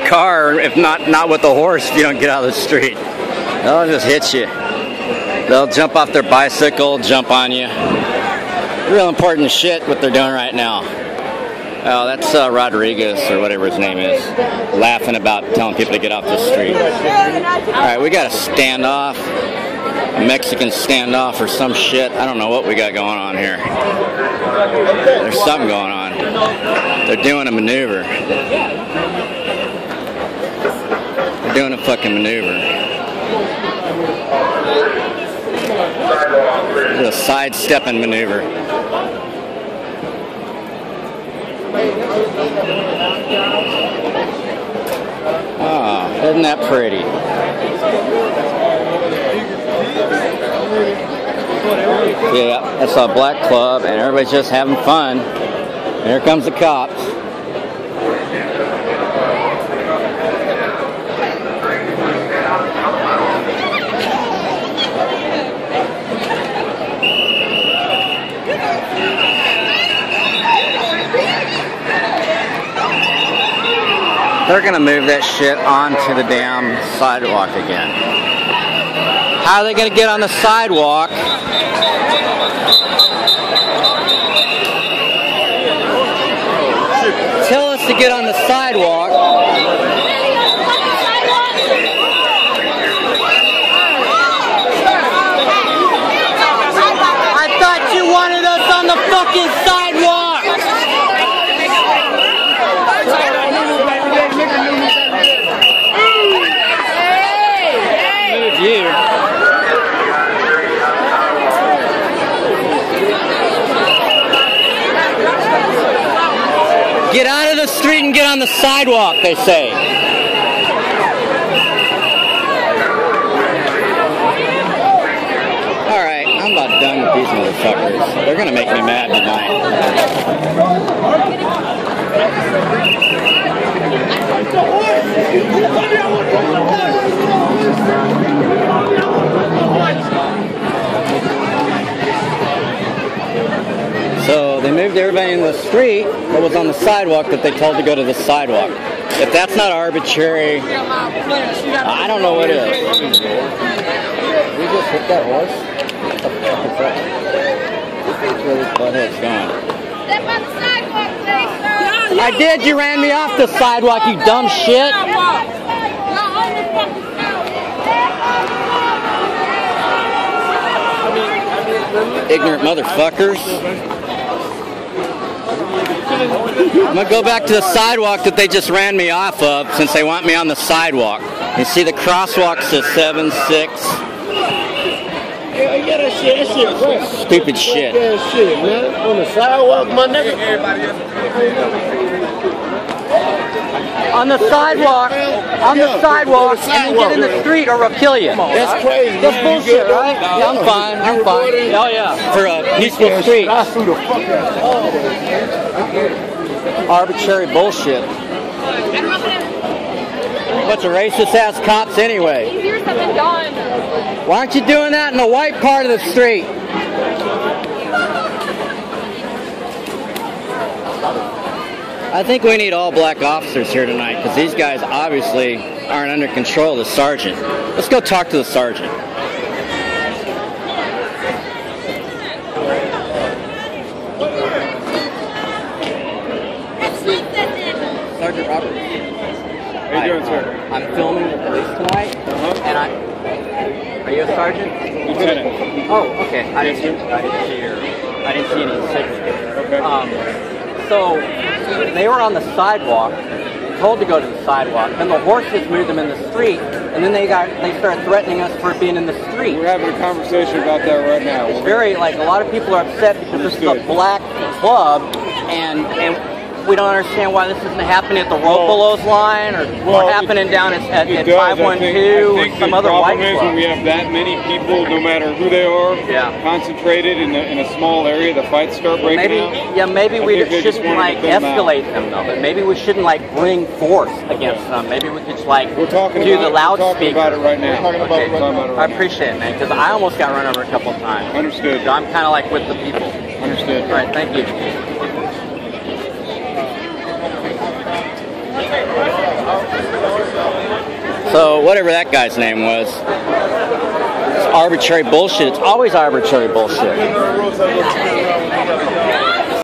the car, if not not with the horse, if you don't get out of the street. They'll just hit you. They'll jump off their bicycle, jump on you. Real important shit what they're doing right now. Oh, that's uh, Rodriguez or whatever his name is, laughing about telling people to get off the street. All right, we got a standoff, a Mexican standoff or some shit. I don't know what we got going on here. There's something going on. They're doing a maneuver. Doing a fucking maneuver. It's a sidestepping maneuver. Oh, isn't that pretty? Yeah, that's a black club, and everybody's just having fun. And here comes the cops. They're gonna move that shit onto the damn sidewalk again. How are they gonna get on the sidewalk? Tell us to get on the sidewalk. I thought you wanted us on the fucking sidewalk. Move you. Get out of the street and get on the sidewalk, they say. All right, I'm about done with these motherfuckers. They're gonna make me mad tonight. So they moved everybody in the street that was on the sidewalk that they told to go to the sidewalk. If that's not arbitrary, I don't know what is. We just hit that horse? What the fuck is that? That's where this butthead's going. Step on the sidewalk, please. I did, you ran me off the sidewalk, you dumb shit. Ignorant motherfuckers. I'm gonna go back to the sidewalk that they just ran me off of since they want me on the sidewalk. You see the crosswalk says 7 6. I get that shit, that shit wet. Stupid shit. Shit, man. On the sidewalk, my nigga. On the sidewalk, on the sidewalk, on and you get in the street or we'll kill you. That's crazy. That's bullshit, right? Yeah, I'm fine. I'm fine. Oh yeah, for a peaceful street. I threw the fuck out. Arbitrary bullshit. Bunch of racist ass cops anyway. Here's something done. Why aren't you doing that in the white part of the street? I think we need all black officers here tonight because these guys obviously aren't under control of the sergeant. Let's go talk to the sergeant. Sergeant Roberts. How you doing, sir? I'm filming the police tonight, Uh-huh. and I. Are you a sergeant? Lieutenant. Oh, okay. I didn't see. I didn't see your. I didn't see any signal. Okay. Um, so they were on the sidewalk, told to go to the sidewalk. Then the horses moved them in the street, and then they got they started threatening us for being in the street. We're having a conversation about that right now. We're- Very like a lot of people are upset because this is a black club, and and we don't understand why this isn't happening at the Well- Roppolo's line or, Well, or it- happening down at, at, at 512 or some the other problem white is club. when we have that many people, no matter who they are, Yeah. concentrated in a, in a small area, the fights start breaking Maybe, out. yeah, maybe I we just shouldn't wanna like get them out. escalate them though. But maybe we shouldn't like bring force against them. Maybe we could just like We're talking do about the it. We're talking loudspeaker. about it right now. We're talking about it right now. about I appreciate it, man, because I almost got run over a couple of times. Understood. So I'm kind of like with the people. Understood. All right, thank you. So whatever that guy's name was, it's arbitrary bullshit. It's always arbitrary bullshit.